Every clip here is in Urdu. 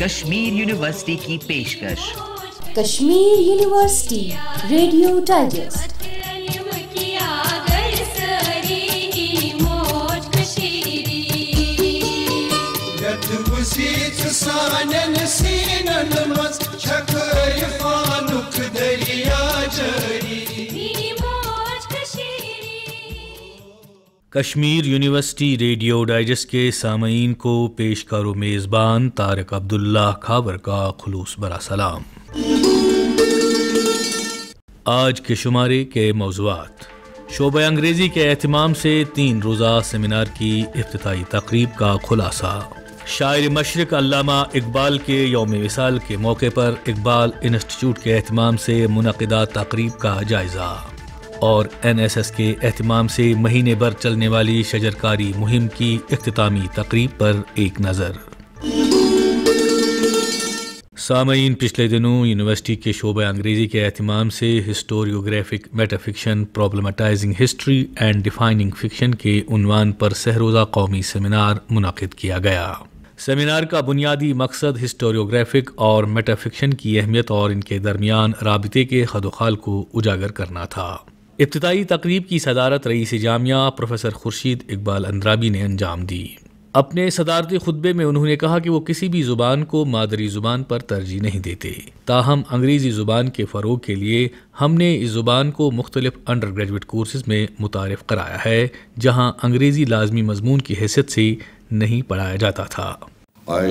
کشمیر یونیورسٹی کی پیشکش۔ Kashmir university radio digest. Kashmir university radio digest کے سامعین کو پیش کرو میزبان طارق عبداللہ کھاور کا خلوص برا سلام۔ آج کے شمارے کے موضوعات۔ شعبہ انگریزی کے اہتمام سے تین روزہ سیمینار کی افتتاحی تقریب کا خلاصہ۔ شاعر مشرق علامہ اقبال کے یوم وصال کے موقع پر اقبال انسٹیٹیوٹ کے اہتمام سے منعقدہ تقریب کا جائزہ۔ اور این ایس ایس کے اہتمام سے مہینے بھر چلنے والی شجرکاری مہم کی اختتامی تقریب پر ایک نظر۔ سامعین، پچھلے دنوں یونیورسٹی کے شعبہ انگریزی کے اہتمام سے historiographic meta fiction problematizing history and defining fiction کے عنوان پر سہروزہ قومی سیمینار منعقد کیا گیا۔ سیمینار کا بنیادی مقصد ہسٹوریوگرافک اور میٹا فکشن کی اہمیت اور ان کے درمیان رابطے کے خد و خال کو اجاگر کرنا تھا۔ ابتدائی تقریب کی صدارت رئیس جامعہ پروفیسر خورشید اقبال اندرابی نے انجام دی۔ اپنے صدارتی خطبے میں انہوں نے کہا کہ وہ کسی بھی زبان کو مادری زبان پر ترجیح نہیں دیتے۔ تاہم، انگریزی زبان کے فروغ کے لیے ہم نے اس زبان کو مختلف انڈر گریجویٹ کورسز میں متعارف کرایا ہے، جہاں انگریزی لازمی مضمون کی حیثیت سے نہیں پڑھایا جاتا تھا۔ I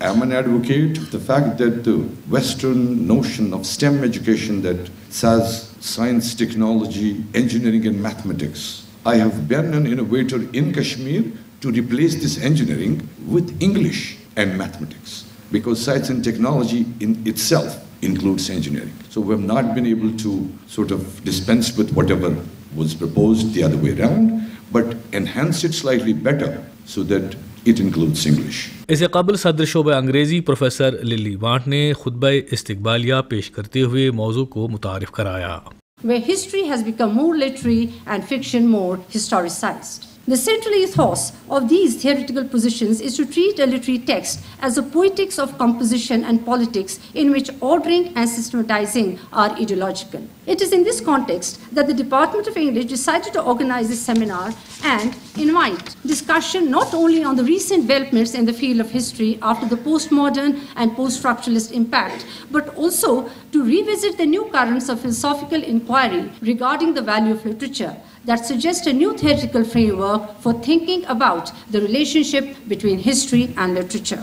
am an advocate of the fact that the Western notion of STEM education that says science, technology, engineering, and mathematics. I have been an innovator in Kashmir to replace this engineering with English and mathematics because science and technology in itself includes engineering. So we have not been able to sort of dispense with whatever was proposed the other way around, but enhance it slightly better so that it includes English. اسے قبل صدر شعبہ انگریزی پروفیسر للی وانٹ نے خطبہ استقبالیہ پیش کرتے ہوئے موضوع کو متعارف کرایا where history has become more literary and fiction more historicized. The central ethos of these theoretical positions is to treat a literary text as a poetics of composition and politics in which ordering and systematizing are ideological. It is in this context that the Department of English decided to organize this seminar and invite discussion not only on the recent developments in the field of history after the postmodern and post-structuralist impact, but also to revisit the new currents of philosophical inquiry regarding the value of literature that suggests a new theoretical framework for thinking about the relationship between history and literature.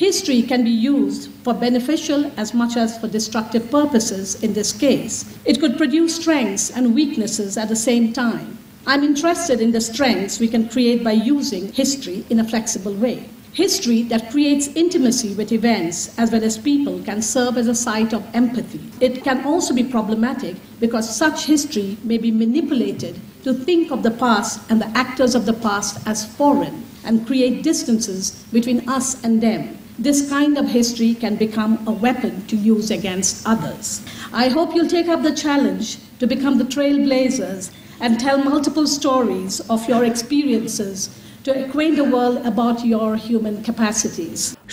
History can be used for beneficial as much as for destructive purposes in this case. It could produce strengths and weaknesses at the same time. I'm interested in the strengths we can create by using history in a flexible way. History that creates intimacy with events as well as people can serve as a site of empathy. It can also be problematic because such history may be manipulated to think of the past and the actors of the past as foreign and create distances between us and them. This kind of history can become a weapon to use against others. I hope you'll take up the challenge to become the trailblazers and tell multiple stories of your experiences to acquaint the world about your human capacities.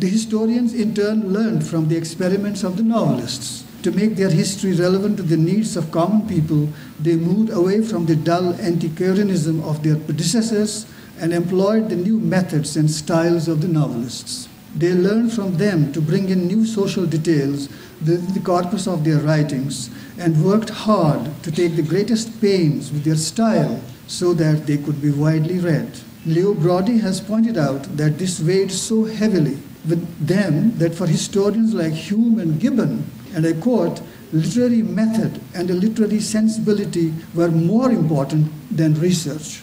The historians in turn learned from the experiments of the novelists. To make their history relevant to the needs of common people, they moved away from the dull antiquarianism of their predecessors and employed the new methods and styles of the novelists. They learned from them to bring in new social details within the corpus of their writings and worked hard to take the greatest pains with their style so that they could be widely read. Leo Brody has pointed out that this weighed so heavily with them that for historians like Hume and Gibbon, and I quote, literary method and a literary sensibility were more important than research.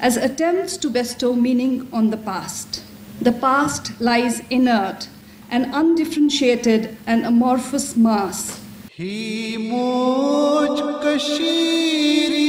as attempts to bestow meaning on the past. The past lies inert, an undifferentiated and amorphous mass. ہی موج کشیری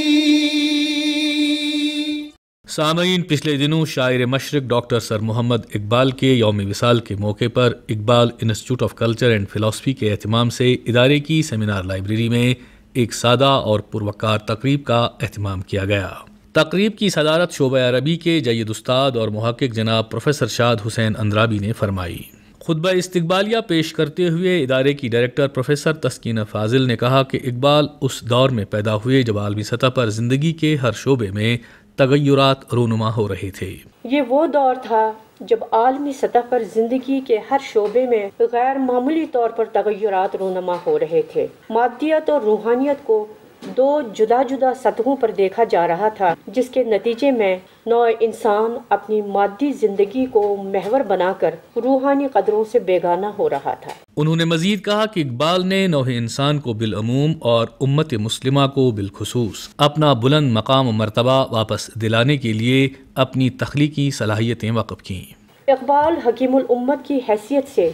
سامعین پچھلے دنوں شاعر مشرق ڈاکٹر سر محمد اقبال کے یوم وصال کے موقع پر Iqbal institute of culture and philosophy کے اہتمام سے ادارے کی سیمینار لائبریری میں ایک سادہ اور پروکار تقریب کا اہتمام کیا گیا تقریب کی صدارت شعبہ عربی کے جید استاد اور محقق جناب پروفیسر شاد حسین اندرابی نے فرمائی۔ خطبہ استقبالیہ پیش کرتے ہوئے ادارے کی ڈائریکٹر پروفیسر تسکینہ فاضل نے کہا کہ اقبال اس دور میں پیدا ہوئے جب عالمی سطح پر زندگی کے ہر شعبے میں تغیرات رونما ہو رہے تھے۔ یہ وہ دور تھا جب عالمی سطح پر زندگی کے ہر شعبے میں غیر معمولی طور پر تغیرات رونما ہو رہے تھے۔ مادیت اور روحانیت کو دو جدا جدا سطحوں پر دیکھا جا رہا تھا جس کے نتیجے میں نوع انسان اپنی مادی زندگی کو محور بنا کر روحانی قدروں سے بیگانہ ہو رہا تھا۔ انہوں نے مزید کہا کہ اقبال نے نوع انسان کو بالعموم اور امت مسلمہ کو بالخصوص اپنا بلند مقام و مرتبہ واپس دلانے کے لیے اپنی تخلیقی صلاحیتیں وقف کیں۔ اقبال حکیم الامت کی حیثیت سے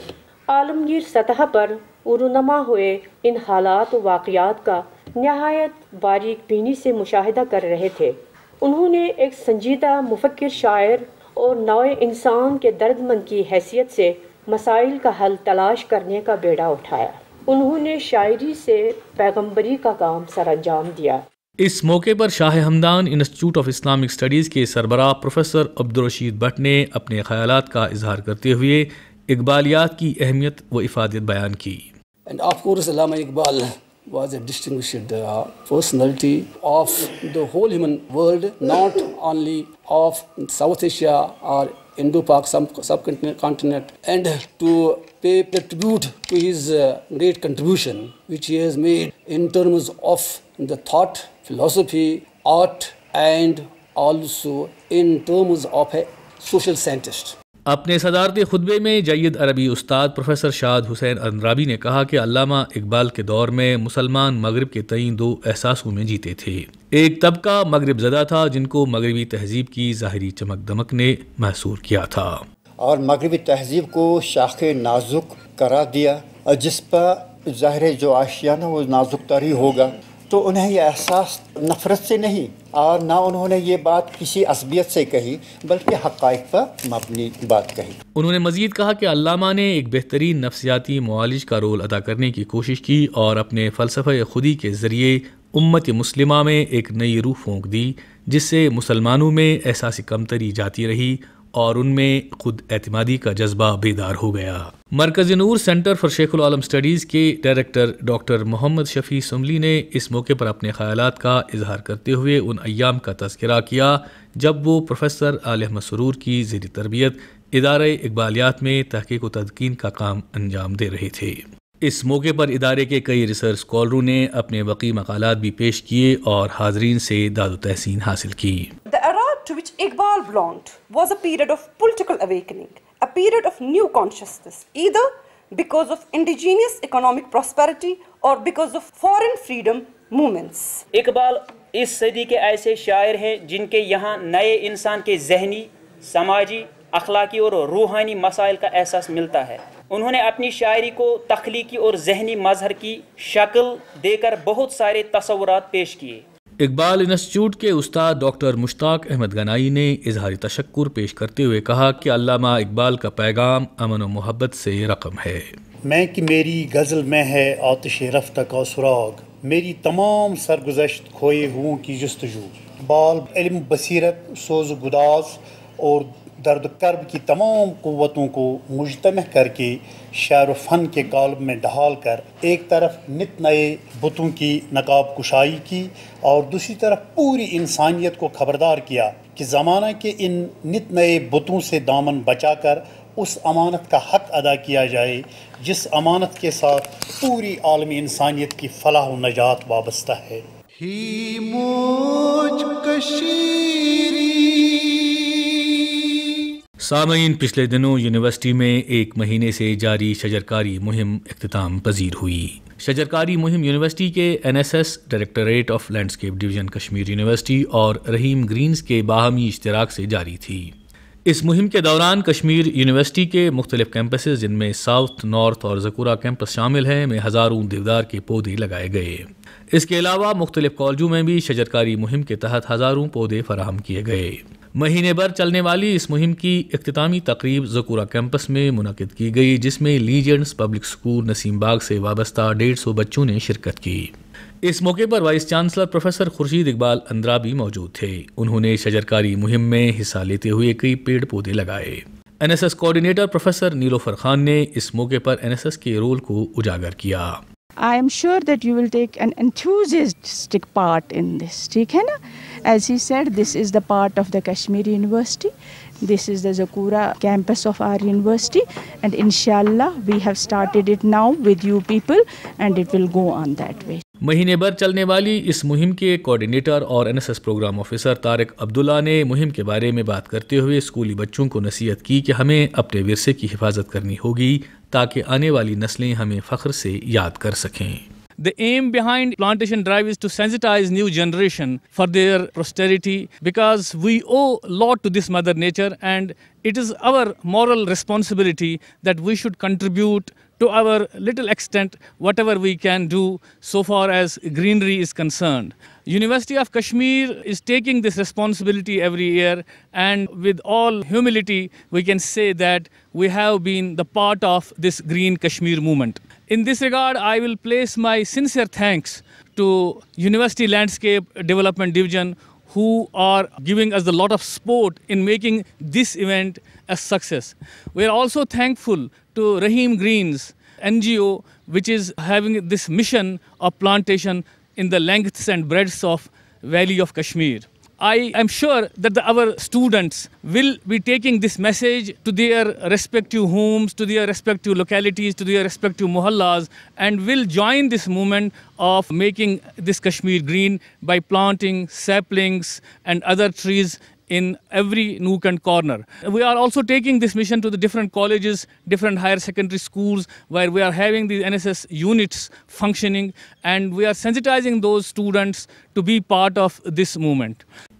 عالمگیر سطح پر رونما ہوئے ان حالات و واقعات کا نہایت باریک بینی سے مشاہدہ کر رہے تھے۔ انہوں نے ایک سنجیدہ مفکر شاعر اور نوع انسان کے درد مند کی حیثیت سے مسائل کا حل تلاش کرنے کا بیڑا اٹھایا۔ انہوں نے شاعری سے پیغمبری کا کام سر انجام دیا۔ اس موقع پر Shah Hamdan institute of Islamic studies کے سربراہ پروفیسر عبدالرشید بٹ نے اپنے خیالات کا اظہار کرتے ہوئے اقبالیات کی اہمیت و افادت بیان کی۔ And of course, Allama Iqbal was a distinguished uh, personality of the whole human world, not only of South Asia or Indo-Pak subcontinent, and to pay tribute to his uh, great contribution, which he has made in terms of the thought, philosophy, art, and also in terms of a social scientist. اپنے صدارتی خطبے میں جید عربی استاد پروفیسر شاد حسین اندرابی نے کہا کہ علامہ اقبال کے دور میں مسلمان مغرب کے تئیں دو احساسوں میں جیتے تھے۔ ایک طبقہ مغرب زدہ تھا جن کو مغربی تہذیب کی ظاہری چمک دمک نے محسور کیا تھا۔ اور مغربی تہذیب کو شاخ نازک قرار دیا اور جس پر ظاہر جو آشیانہ وہ نازک تری ہوگا، تو انہیں یہ احساس نفرت سے نہیں اور نہ انہوں نے یہ بات کسی عصبیت سے کہی، بلکہ حقائق پر مبنی بات کہی۔ انہوں نے مزید کہا کہ علامہ نے ایک بہترین نفسیاتی معالج کا رول ادا کرنے کی کوشش کی اور اپنے فلسفہ خودی کے ذریعے امت مسلمہ میں ایک نئی روح پھونک دی، جس سے مسلمانوں میں احساسی کمتری جاتی رہی اور ان میں خود اعتمادی کا جذبہ بیدار ہو گیا۔ مرکز نور centre for Sheikh ul-Alam studies کے ڈائریکٹر ڈاکٹر محمد شفیع سملی نے اس موقع پر اپنے خیالات کا اظہار کرتے ہوئے ان ایام کا تذکرہ کیا جب وہ پروفیسر علیہ مسرور کی زیر تربیت ادارہ اقبالیات میں تحقیق و تدقین کا کام انجام دے رہے تھے۔ اس موقع پر ادارے کے کئی ریسرچ اسکالروں نے اپنے وقی مقالات بھی پیش کیے اور حاضرین سے داد و تحسین حاصل کی۔ The era to which Iqbal belonged was a period of political awakening, a period of new consciousness, either because of indigenous economic prosperity or because of foreign freedom movements. Iqbal اس صدی کے ایسے شاعر ہیں جن کے یہاں نئے انسان کے ذہنی سماجی اخلاقی اور روحانی مسائل کا احساس ملتا ہے انہوں نے اپنی شاعری کو تخلیقی اور ذہنی مظہر کی شکل دے کر بہت سارے تصورات پیش کیے اقبال انسٹیٹیوٹ کے استاد ڈاکٹر مشتاق احمد گنائی نے اظہاری تشکر پیش کرتے ہوئے کہا کہ علامہ اقبال کا پیغام امن و محبت سے رقم ہے۔ میں کہ میری غزل میں ہے آتش رفتہ کا سراغ، میری تمام سرگزشت کھوئے ہوں کی جستجو۔ بال علم بصیرت، سوز گداز اور درد کرب کی تمام قوتوں کو مجتمع کر کے شعر و فن کے کالب میں ڈھال کر ایک طرف نت نئے بتوں کی نقاب کشائی کی اور دوسری طرف پوری انسانیت کو خبردار کیا کہ زمانہ کے ان نت نئے بتوں سے دامن بچا کر اس امانت کا حق ادا کیا جائے جس امانت کے ساتھ پوری عالمی انسانیت کی فلاح و نجات وابستہ ہے۔ ہی موج کشیری سامعین، پچھلے دنوں یونیورسٹی میں ایک مہینے سے جاری شجرکاری مہم اختتام پذیر ہوئی۔ شجرکاری مہم یونیورسٹی کے N S S, directorate of landscape division, Kashmir university اور رحیم گرینز کے باہمی اشتراک سے جاری تھی۔ اس مہم کے دوران کشمیر یونیورسٹی کے مختلف کیمپسز، جن میں ساؤتھ، نارتھ اور زکورہ کیمپس شامل ہیں، میں ہزاروں دیودار کے پودے لگائے گئے۔ اس کے علاوہ مختلف کالجوں میں بھی شجرکاری مہم کے تحت ہزاروں پودے فراہم کیے گئے۔ مہینے بھر چلنے والی اس مہم کی اختتامی تقریب زکورہ کیمپس میں منعقد کی گئی، جس میں لیجنڈس پبلک اسکول نسیم باغ سے وابستہ ڈیڑھ سو بچوں نے شرکت کی۔ اس موقع پر vice chancellor professor Khurshid Iqbal Indira بھی موجود تھے۔ انہوں نے شجرکاری مہم میں حصہ لیتے ہوئے کئی پیڑ پودے لگائے۔ N S S coordinator professor Nilofar Khan نے اس موقع پر این ایس ایس کے رول کو اجاگر کیا۔ I am sure that you will take an enthusiastic part in this. ٹھیک ہے نا؟ As he said, this is the part of the Kashmir University. This is the Zakura campus of our university. And inshallah, we have started it now with you people and it will go on that way. مہینے بھر چلنے والی اس مہم کے کوآرڈینیٹر اور N S S programme officer Tariq Abdullah نے مہم کے بارے میں بات کرتے ہوئے اسکولی بچوں کو نصیحت کی کہ ہمیں اپنے ورثے کی حفاظت کرنی ہوگی تاکہ آنے والی نسلیں ہمیں فخر سے یاد کر سکیں The aim behind plantation drive is to sensitize new generation for their posterity because we owe a lot to this mother nature and it is our moral responsibility that we should contribute to our little extent whatever we can do so far as greenery is concerned. University of Kashmir is taking this responsibility every year and with all humility we can say that we have been the part of this green Kashmir movement. In this regard, I will place my sincere thanks to University Landscape Development Division who are giving us a lot of support in making this event a success. We are also thankful to Rahim Greens NGO which is having this mission of plantation in the lengths and breadths of Valley of Kashmir. I am sure that the, our students will be taking this message to their respective homes, to their respective localities, to their respective mohallas, and will join this movement of making this Kashmir green by planting saplings and other trees in every nook and corner. We are also taking this mission to the different colleges, different higher secondary schools, where we are having the NSS units functioning, and we are sensitizing those students to be part of this movement.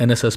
N S S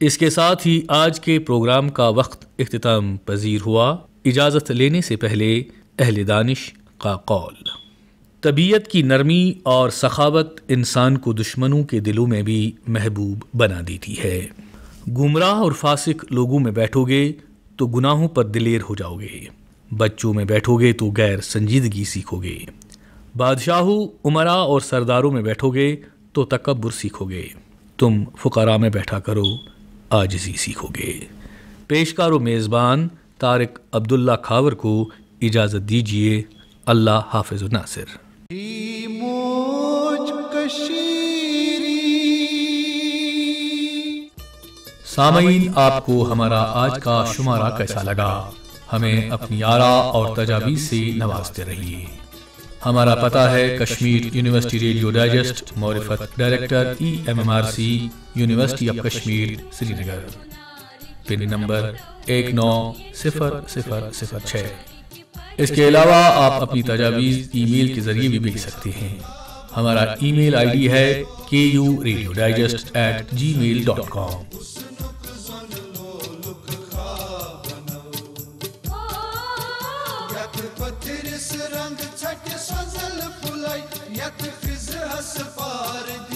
اس کے ساتھ ہی آج کے پروگرام کا وقت اختتام پذیر ہوا۔ اجازت لینے سے پہلے اہل دانش کا قول۔ طبیعت کی نرمی اور سخاوت انسان کو دشمنوں کے دلوں میں بھی محبوب بنا دیتی ہے۔ گمراہ اور فاسق لوگوں میں بیٹھو گے تو گناہوں پر دلیر ہو جاؤ گے۔ بچوں میں بیٹھو گے تو غیر سنجیدگی سیکھو گے۔ بادشاہوں عمراء اور سرداروں میں بیٹھو گے تو تکبر سیکھو گے۔ تم فقراء میں بیٹھا کرو۔ آجزی سیکھو گے پیشکار و میزبان طارق عبداللہ کھاور کو اجازت دیجیے اللہ حافظ و ناصر۔ سامعین آپ کو ہمارا آج کا شمارہ کیسا لگا؟ ہمیں اپنی آرا اور تجاویز سے نوازتے رہیے۔ ہمارا پتہ ہے کشمیر یونیورسٹی ریڈیو ڈائجسٹ معرفت director E M M R C university of Kashmir Srinagar pin number ایک نو صفر صفر صفر چھ۔ اس کے علاوہ آپ اپنی تجاویز ای میل کے ذریعے بھی بھیج سکتے ہیں۔ ہمارا ای میل آئی ڈی ہے K U radio digest at Gmail dot com پترس رنگ ژھٹہِ سۄزل پھُلاے یتھ فِزہس پار دی۔